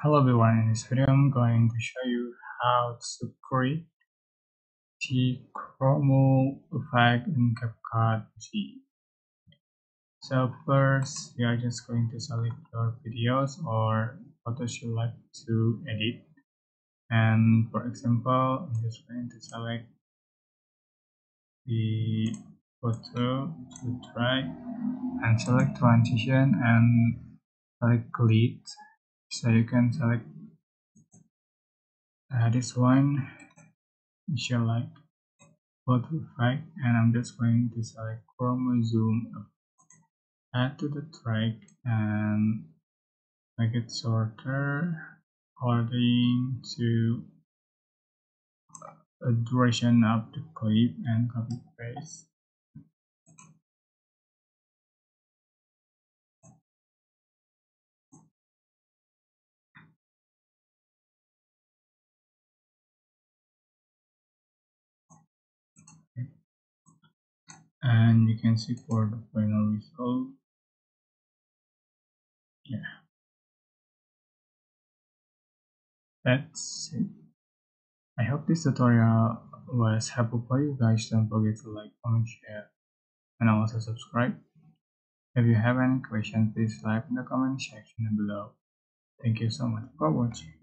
Hello everyone, in this video I'm going to show you how to create the chroma effect in CapCut PC. So first you are just going to select your videos or photos you like to edit. And for example I'm just going to select the photo to try and select transition and select grid so you can select uh, this one you like photo effect and I'm just going to select chroma zoom add to the track and make it shorter according to the duration of the clip and copy paste and you can see for the final result. Yeah. That's it. I hope this tutorial was helpful for you guys. Don't forget to like comment share and also subscribe. If you have any questions please type in the comment section below. Thank you so much for watching